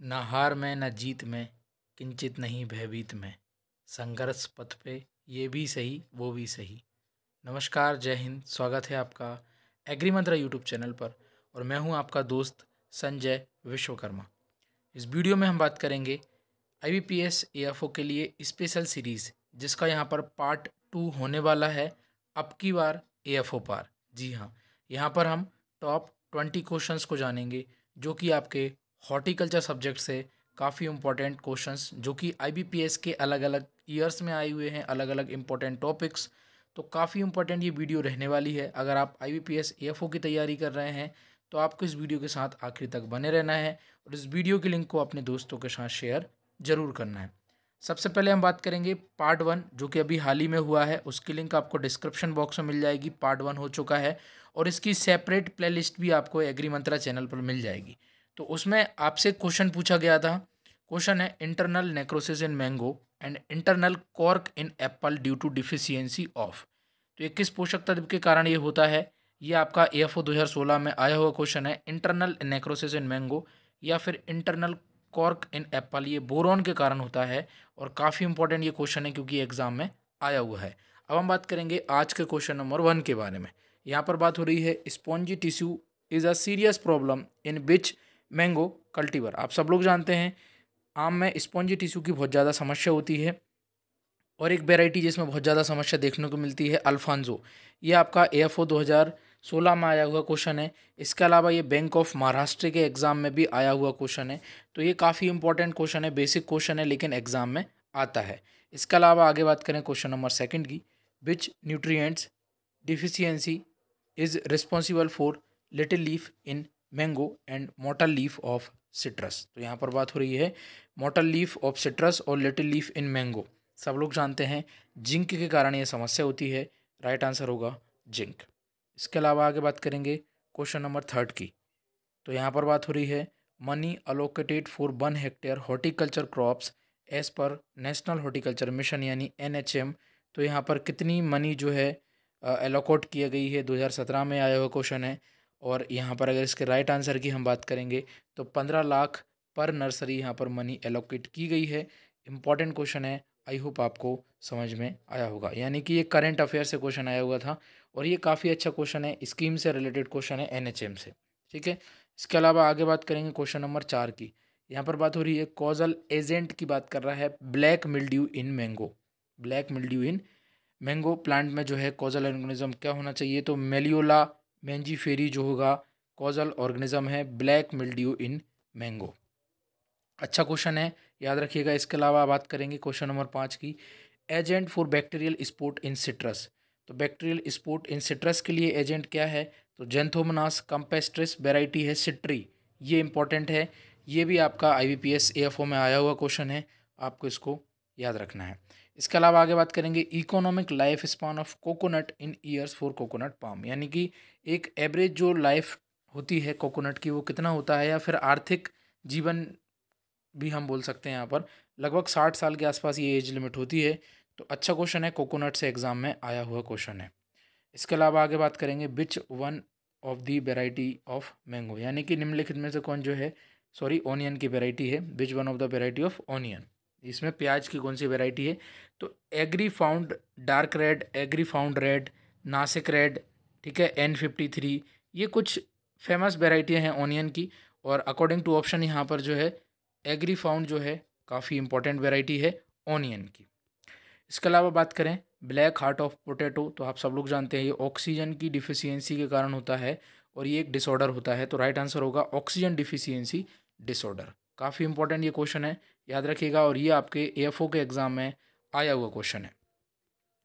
न हार में, न जीत में, किंचित नहीं भयभीत में। संघर्ष पथ पे ये भी सही, वो भी सही। नमस्कार, जय हिंद। स्वागत है आपका एग्री मंत्रा यूट्यूब चैनल पर और मैं हूँ आपका दोस्त संजय विश्वकर्मा। इस वीडियो में हम बात करेंगे आई बी पी एस के लिए स्पेशल सीरीज़, जिसका यहाँ पर पार्ट टू होने वाला है। अब की बार ए पार। जी हाँ यहाँ पर हम टॉप ट्वेंटी क्वेश्चंस को जानेंगे, जो कि आपके हॉर्टिकल्चर सब्जेक्ट से काफ़ी इंपॉर्टेंट क्वेश्चंस जो कि आईबीपीएस के अलग अलग ईयर्स में आए हुए हैं अलग अलग इंपॉर्टेंट टॉपिक्स तो काफ़ी इंपॉर्टेंट ये वीडियो रहने वाली है। अगर आप आई बी की तैयारी कर रहे हैं तो आपको इस वीडियो के साथ आखिर तक बने रहना है और इस वीडियो के लिंक को अपने दोस्तों के साथ शेयर ज़रूर करना है। सबसे पहले हम बात करेंगे पार्ट वन जो कि अभी हाल ही में हुआ है। उसकी लिंक आपको डिस्क्रिप्शन बॉक्स में मिल जाएगी। पार्ट वन हो चुका है और इसकी सेपरेट प्लेलिस्ट भी आपको एग्री मंत्रा चैनल पर मिल जाएगी। तो उसमें आपसे क्वेश्चन पूछा गया था। क्वेश्चन है internal necrosis in mango and internal cork in apple due to deficiency of तो ये किस पोषक तत्व के कारण ये होता है। ये आपका ए एफ़ ओ दो हज़ार सोलह में आया हुआ क्वेश्चन है इंटरनल नेक्रोसिस इन मैंगो या फिर इंटरनल कॉर्क इन एप्पल ये बोरॉन के कारण होता है और काफ़ी इंपॉर्टेंट ये क्वेश्चन है क्योंकि एग्ज़ाम में आया हुआ है। अब हम बात करेंगे आज के क्वेश्चन नंबर वन के बारे में। यहाँ पर बात हो रही है spongy tissue is a serious problem in which mango cultivar, आप सब लोग जानते हैं, आम में स्पॉन्जी टिश्यू की बहुत ज़्यादा समस्या होती है और एक वेराइटी जिसमें बहुत ज़्यादा समस्या देखने को मिलती है, अल्फांजो। ये आपका ए एफ़ ओ दो हज़ार सोलह में आया हुआ क्वेश्चन है। इसके अलावा ये बैंक ऑफ़ महाराष्ट्र के एग्ज़ाम में भी आया हुआ क्वेश्चन है। तो ये काफ़ी इंपॉर्टेंट क्वेश्चन है बेसिक क्वेश्चन है, लेकिन एग्ज़ाम में आता है। इसके अलावा आगे बात करें क्वेश्चन नंबर सेकंड की। Which nutrients deficiency is responsible for little leaf in mango and mottle leaf of citrus तो यहाँ पर बात हो रही है मोटल लीफ ऑफ़ सिट्रस और लिटिल लीफ इन मैंगो सब लोग जानते हैं जिंक के कारण ये समस्या होती है। राइट आंसर होगा जिंक। इसके अलावा आगे बात करेंगे क्वेश्चन नंबर थर्ड की। तो यहाँ पर बात हो रही है money allocated for one hectare horticulture crops as पर नेशनल हॉर्टिकल्चर मिशन यानी एन तो यहाँ पर कितनी मनी जो है एलोकोट किया गई है? 2017 में आया हुआ क्वेश्चन है। और यहाँ पर अगर इसके राइट आंसर की हम बात करेंगे तो पंद्रह लाख पर नर्सरी यहाँ पर मनी एलोकेट की गई है। इंपॉर्टेंट क्वेश्चन है। आई होप आपको समझ में आया होगा। यानी कि ये करंट अफेयर से क्वेश्चन आया हुआ था और ये काफ़ी अच्छा क्वेश्चन है। स्कीम से रिलेटेड क्वेश्चन है एनएचएम से। ठीक है? इसके अलावा आगे बात करेंगे क्वेश्चन नंबर चार की। यहाँ पर बात हो रही है कॉजल एजेंट की बात कर रहा है। Black mildew in mango black mildew in mango plant में जो है कॉजल ऑर्गेनिज्म क्या होना चाहिए? तो मेलियोला मैंजी फेरी जो होगा, कॉजल ऑर्गेनिज्म है, ब्लैक मिल्ड्यू इन मैंगो। अच्छा क्वेश्चन है, याद रखिएगा, इसके अलावा बात करेंगे क्वेश्चन नंबर पाँच की। Agent for bacterial spot in citrus तो बैक्टीरियल स्पोर्ट इन सिट्रस के लिए एजेंट क्या है? तो जेंथोमनास कंपेस्ट्रिस वेराइटी है सिट्री ये इंपॉर्टेंट है। ये भी आपका I B P S A F O में आया हुआ क्वेश्चन है। आपको इसको याद रखना है। इसके अलावा आगे बात करेंगे economic life span of coconut in years for coconut palm यानी कि एक एवरेज जो लाइफ होती है कोकोनट की, वो कितना होता है या फिर आर्थिक जीवन भी हम बोल सकते हैं यहाँ पर। लगभग साठ साल के आसपास ये एज लिमिट होती है। तो अच्छा क्वेश्चन है कोकोनट से एग्ज़ाम में आया हुआ क्वेश्चन है। इसके अलावा आगे बात करेंगे which one of the variety of mango यानी कि निम्नलिखित में से कौन जो है सॉरी ऑनियन की वेराइटी है। Which one of the variety of onion इसमें प्याज की कौन सी वेराइटी है? तो Agrifound dark red Agrifound red Nashik red ठीक है एन फिफ्टी थ्री ये कुछ फ़ेमस वेराइटियाँ हैं ऑनियन की और अकॉर्डिंग टू ऑप्शन यहाँ पर जो है एग्री फाउंड जो है, काफ़ी इंपॉर्टेंट वेराइटी है ऑनियन की। इसके अलावा बात करें ब्लैक हार्ट ऑफ़ पोटैटो तो आप सब लोग जानते हैं, ये ऑक्सीजन की डिफिशियंसी के कारण होता है और ये एक डिसऑर्डर होता है तो राइट आंसर होगा ऑक्सीजन डिफिशियंसी डिसऑर्डर काफ़ी इंपॉर्टेंट ये क्वेश्चन है। याद रखिएगा और ये आपके ए के एग्ज़ाम में आया हुआ क्वेश्चन है।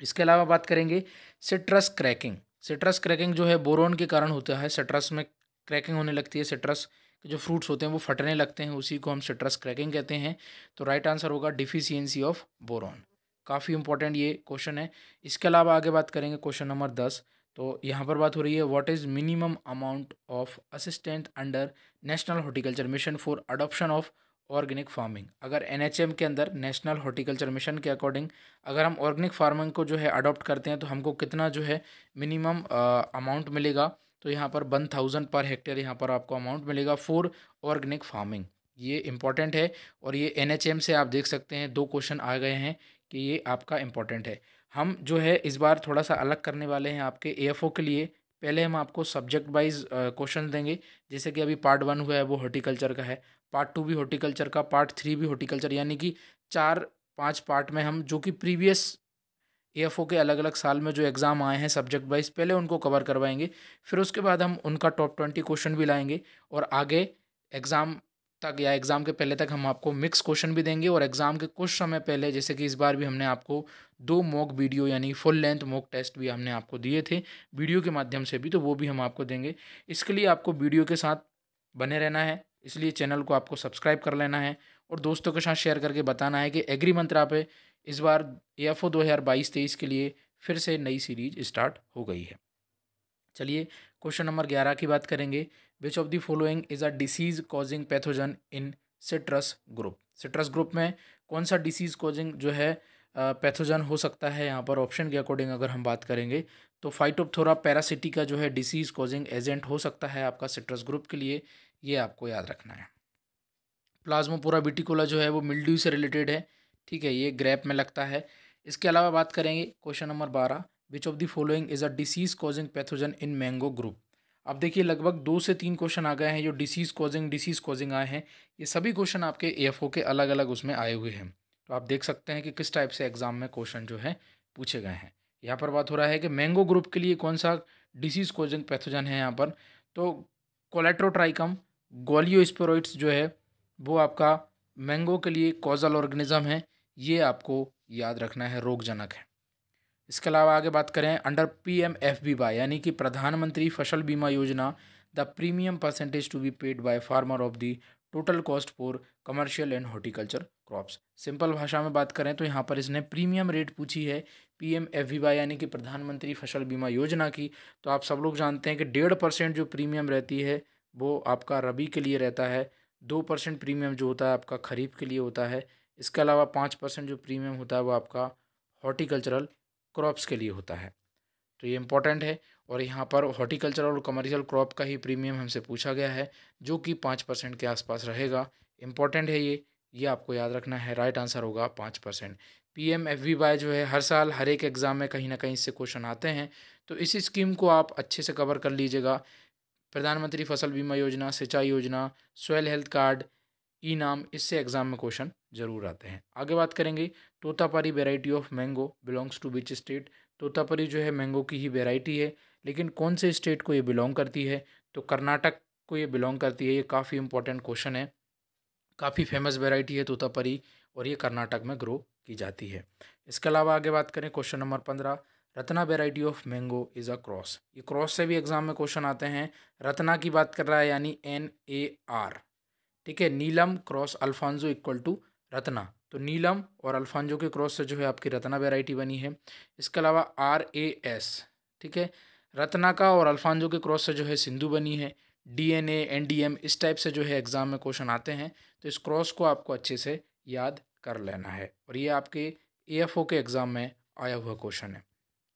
इसके अलावा बात करेंगे सिट्रस क्रैकिंग सिट्रस क्रैकिंग जो है बोरोन के कारण होता है। सिट्रस में क्रैकिंग होने लगती है। सिट्रस के जो फ्रूट्स होते हैं वो फटने लगते हैं। उसी को हम सिट्रस क्रैकिंग कहते हैं। तो राइट आंसर होगा डिफिशियंसी ऑफ़ बोरोन काफ़ी इंपॉर्टेंट ये क्वेश्चन है। इसके अलावा आगे बात करेंगे क्वेश्चन नंबर दस। तो यहाँ पर बात हो रही है what is minimum amount of assistant under national horticulture mission for adoption of organic farming. अगर एनएचएम के अंदर नेशनल हॉर्टिकल्चर मिशन के अकॉर्डिंग अगर हम ऑर्गेनिक फ़ार्मिंग को जो है अडॉप्ट करते हैं तो हमको कितना जो है मिनिमम अमाउंट मिलेगा? तो यहाँ पर वन थाउज़ेंड पर हेक्टेयर यहाँ पर आपको अमाउंट मिलेगा फॉर ऑर्गेनिक फ़ार्मिंग। ये इंपॉर्टेंट है और ये एनएचएम से आप देख सकते हैं, दो क्वेश्चन आ गए हैं कि ये आपका इंपॉर्टेंट है। हम जो है इस बार थोड़ा सा अलग करने वाले हैं आपके एएफओ के लिए। पहले हम आपको सब्जेक्ट वाइज क्वेश्चन देंगे। जैसे कि अभी पार्ट वन हुआ है, वो हॉर्टिकल्चर का है। पार्ट टू भी हॉर्टिकल्चर का पार्ट थ्री भी हॉर्टिकल्चर यानी कि चार, पाँच पार्ट में हम जो कि प्रीवियस ए के अलग अलग साल में जो एग्ज़ाम आए हैं सब्जेक्ट वाइज पहले उनको कवर करवाएँगे, फिर उसके बाद हम उनका टॉप ट्वेंटी क्वेश्चन भी लाएँगे और आगे एग्ज़ाम तक या एग्ज़ाम के पहले तक हम आपको मिक्स क्वेश्चन भी देंगे और एग्ज़ाम के कुछ समय पहले, जैसे कि इस बार भी हमने आपको दो मॉक वीडियो यानी फुल लेंथ मॉक टेस्ट भी हमने आपको दिए थे वीडियो के माध्यम से भी तो वो भी हम आपको देंगे। इसके लिए आपको वीडियो के साथ बने रहना है। इसलिए चैनल को आपको सब्सक्राइब कर लेना है और दोस्तों के साथ शेयर करके बताना है कि एग्री मंत्रा पे इस बार ए एफ़ ओ दो हज़ार बाईस तेईस के लिए फिर से नई सीरीज़ स्टार्ट हो गई है। चलिए, क्वेश्चन नंबर ग्यारह की बात करेंगे। Which of the following is a disease causing pathogen in citrus group citrus group में कौन सा डिसीज़ कॉजिंग जो है पैथोजन हो सकता है? यहाँ पर ऑप्शन के अकॉर्डिंग अगर हम बात करेंगे तो फाइटोपथोरा पैरासिटी का जो है डिसीज़ कॉजिंग एजेंट हो सकता है आपका सिट्रस ग्रुप के लिए। ये आपको याद रखना है। प्लाज्मोपोरा बिटिकोला जो है वो मिल्ड्यू से रिलेटेड है, ठीक है, ये ग्रैप में लगता है। इसके अलावा बात करेंगे क्वेश्चन नंबर बारह which of the following is a disease causing pathogen in mango group अब देखिए, लगभग दो से तीन क्वेश्चन आ गए हैं, जो डिसीज कॉजिंग डिसीज कॉजिंग आए हैं, ये सभी क्वेश्चन आपके ए के अलग अलग उसमें आए हुए हैं। तो आप देख सकते हैं कि किस टाइप से एग्ज़ाम में क्वेश्चन जो है, पूछे गए हैं। यहाँ पर बात हो रहा है कि मैंगो ग्रुप के लिए कौन सा डिसीज कॉजिंग पैथोजन है यहाँ पर? तो कोलेट्रोट्राइकम गोलियोस्पेरोइड्स जो है, वो आपका मैंगो के लिए कॉजल ऑर्गेनिज्म है, ये आपको याद रखना है, रोगजनक है। इसके अलावा आगे बात करें, under P M F B Y यानी कि Pradhan Mantri Fasal Bima Yojana, the premium percentage to be paid by farmer of the total cost for commercial and horticulture crops. Simple भाषा में बात करें तो यहाँ पर इसने प्रीमियम रेट पूछी है पी एम एफ़ बी यानी कि प्रधानमंत्री फ़सल बीमा योजना की। तो आप सब लोग जानते हैं कि डेढ़ परसेंट जो प्रीमियम रहती है वो आपका रबी के लिए रहता है, दो परसेंट प्रीमियम जो होता है आपका खरीफ के लिए होता है, इसके अलावा पाँच परसेंट जो प्रीमियम होता है वो आपका हॉर्टिकल्चरल क्रॉप्स के लिए होता है। तो ये इंपॉर्टेंट है और यहाँ पर हॉर्टिकल्चर और कमर्शियल क्रॉप का ही प्रीमियम हमसे पूछा गया है, जो कि पाँच परसेंट के आसपास रहेगा। इंपॉर्टेंट है ये ये आपको याद रखना है, राइट आंसर होगा पाँच percent. P M F B Y जो है, हर साल हर एक एग्ज़ाम में कहीं ना कहीं इससे क्वेश्चन आते हैं तो इस स्कीम को आप अच्छे से कवर कर लीजिएगा। प्रधानमंत्री फ़सल बीमा योजना, सिंचाई योजना सोयल हेल्थ कार्ड ई नाम इससे एग्ज़ाम में क्वेश्चन ज़रूर आते हैं। आगे बात करेंगे, Totapuri variety of mango belongs to which state Totapuri जो है मैंगो की ही वेराइटी है, लेकिन कौन से स्टेट को ये बिलोंग करती है? तो कर्नाटक को ये बिलोंग करती है, ये काफ़ी इंपॉर्टेंट क्वेश्चन है। काफ़ी फ़ेमस वेराइटी है तोतापरी, और ये कर्नाटक में ग्रो की जाती है। इसके अलावा आगे बात करें क्वेश्चन नंबर पंद्रह Ratna variety of mango is a cross ये क्रॉस से भी एग्ज़ाम में क्वेश्चन आते हैं। रत्ना की बात कर रहा है यानी एन ए आर ठीक है? Neelam cross Alphonso equal to Ratna. तो नीलम और अल्फांजो के क्रॉस से जो है आपकी रत्ना वेराइटी बनी है। इसके अलावा आर ए एस ठीक है? रत्ना का और अल्फांजो के क्रॉस से जो है सिंधु बनी है। D N A N D M इस टाइप से जो है एग्ज़ाम में क्वेश्चन आते हैं। तो इस क्रॉस को आपको अच्छे से याद कर लेना है। और ये आपके ए एफ़ ओ के एग्ज़ाम में आया हुआ क्वेश्चन है।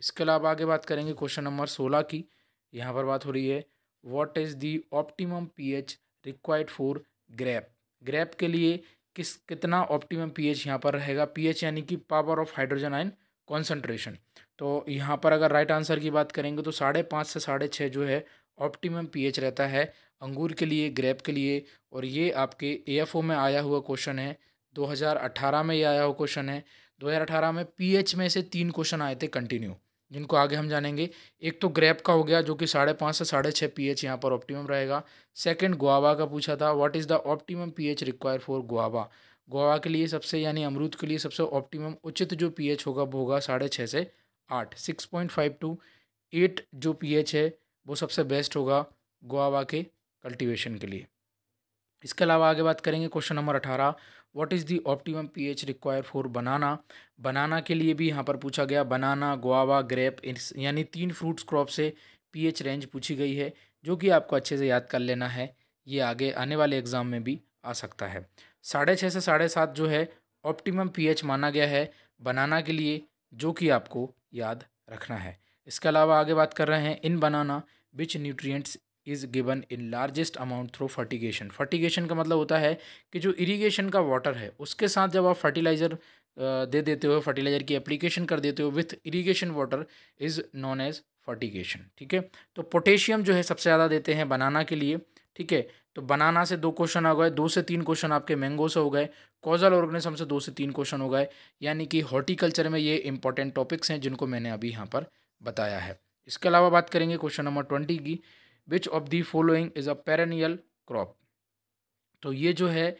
इसके अलावा आगे बात करेंगे क्वेश्चन नंबर सोलह की। यहाँ पर बात हो रही है what is the optimum P H required for grape grape के लिए किस, कितना ऑप्टिमम पीएच यहाँ पर रहेगा? पीएच यानी कि power of hydrogen ion concentration तो यहाँ पर अगर राइट आंसर की बात करेंगे तो साढ़े पाँच से साढ़े छः जो है ऑप्टिमम पीएच रहता है अंगूर के लिए ग्रेप के लिए। और ये आपके एएफओ में आया हुआ क्वेश्चन है 2018 में ये आया हुआ क्वेश्चन है 2018 में पीएच में से तीन क्वेश्चन आए थे कंटिन्यू जिनको आगे हम जानेंगे। एक तो ग्रेप का हो गया, जो कि साढ़े पाँच से साढ़े छः पी एच यहाँ पर ऑप्टिमम रहेगा। सेकंड गुआवा का पूछा था what is the optimum P H require for guava guava के लिए सबसे, यानी अमरूद के लिए सबसे ऑप्टिमम उचित जो पी एच होगा, वो होगा साढ़े छः से आठ। Six point five to eight जो पी एच है, वो सबसे बेस्ट होगा गुआवा के कल्टिवेशन के लिए। इसके अलावा आगे बात करेंगे क्वेश्चन नंबर अठारह what is the optimum PH require for banana banana के लिए भी यहाँ पर पूछा गया बनाना गुआवा ग्रेप यानी तीन फ्रूट्स क्रॉप से पीएच रेंज पूछी गई है, जो कि आपको अच्छे से याद कर लेना है। ये आगे आने वाले एग्ज़ाम में भी आ सकता है। साढ़े छः से साढ़े सात जो है ऑप्टिमम पीएच माना गया है बनाना के लिए, जो कि आपको याद रखना है। इसके अलावा आगे बात कर रहे हैं in banana which nutrients is given in largest amount through fertigation fertigation का मतलब होता है कि जो इरीगेशन का वाटर है, उसके साथ जब आप फर्टिलाइज़र दे देते हो फर्टिलाइज़र की एप्लीकेशन कर देते हो with irrigation water is known as fertigation ठीक है? तो पोटेशियम जो है सबसे ज़्यादा देते हैं बनाना के लिए, ठीक है? तो बनाना से दो क्वेश्चन आ गए, दो से तीन क्वेश्चन आपके मैंगो से हो गए कॉजल ऑर्गेनिज्म से दो से तीन क्वेश्चन हो गए, यानी कि हॉर्टिकल्चर में ये इंपॉर्टेंट टॉपिक्स हैं जिनको मैंने अभी यहाँ पर बताया है। इसके अलावा बात करेंगे क्वेश्चन नंबर ट्वेंटी की which of the following is a perennial crop तो ये जो है,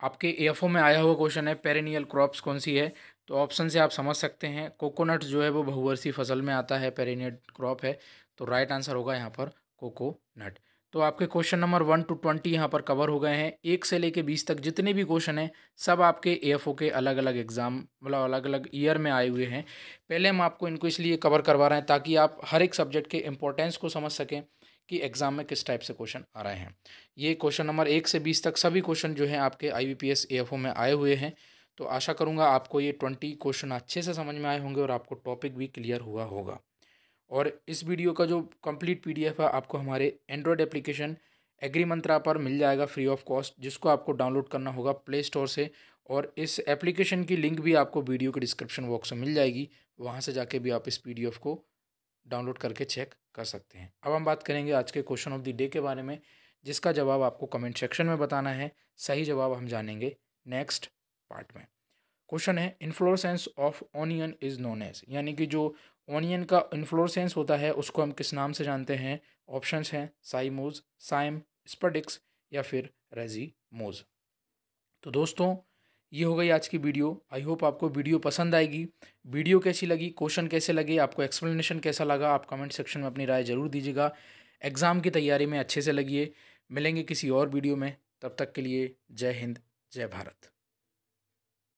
आपके ए में आया हुआ क्वेश्चन है पेरेनियल क्रॉप्स कौन सी है? तो ऑप्शन से आप समझ सकते हैं कोकोनट जो है वो बहुवर्षीय फ़सल में आता है पेरेनियल क्रॉप है। तो राइट आंसर होगा यहाँ पर कोकोनट तो आपके question number one to twenty यहाँ पर कवर हो गए हैं। एक से लेके बीस तक जितने भी क्वेश्चन हैं, सब आपके ए के अलग अलग एग्ज़ाम मतलब अलग अलग ईयर में आए हुए हैं। पहले हम आपको इनको इसलिए कवर करवा रहे हैं ताकि आप हर एक सब्जेक्ट के इंपॉर्टेंस को समझ सकें कि एग्ज़ाम में किस टाइप से क्वेश्चन आ रहे हैं। ये क्वेश्चन नंबर एक से बीस तक सभी क्वेश्चन जो हैं आपके आई बी में आए हुए हैं। तो आशा करूँगा आपको ये ट्वेंटी क्वेश्चन अच्छे से समझ में आए होंगे और आपको टॉपिक भी क्लियर हुआ होगा। और इस वीडियो का जो कंप्लीट पीडीएफ है, आपको हमारे एंड्रॉयड एप्लीकेशन एग्री मंत्रा पर मिल जाएगा फ्री ऑफ़ कॉस्ट जिसको आपको डाउनलोड करना होगा प्ले स्टोर से। और इस एप्लीकेशन की लिंक भी आपको वीडियो के डिस्क्रिप्शन बॉक्स में मिल जाएगी। वहाँ से जाके भी आप इस पीडीएफ को डाउनलोड करके चेक कर सकते हैं। अब हम बात करेंगे आज के क्वेश्चन ऑफ़ द डे के बारे में, जिसका जवाब आपको कमेंट सेक्शन में बताना है। सही जवाब हम जानेंगे नेक्स्ट पार्ट में। क्वेश्चन है inflorescence of onion is known as यानी कि जो ऑनियन का इन्फ्लोरसेंस होता है, उसको हम किस नाम से जानते हैं? ऑप्शंस हैं साइमोज साइम स्पडिक्स या फिर रेजीमोज तो दोस्तों, ये हो गई आज की वीडियो। आई होप आपको वीडियो पसंद आएगी। वीडियो कैसी लगी? क्वेश्चन कैसे लगे? आपको एक्सप्लेनेशन कैसा लगा? आप कमेंट सेक्शन में अपनी राय ज़रूर दीजिएगा। एग्ज़ाम की तैयारी में अच्छे से लगिए। मिलेंगे किसी और वीडियो में। तब तक के लिए जय हिंद, जय भारत।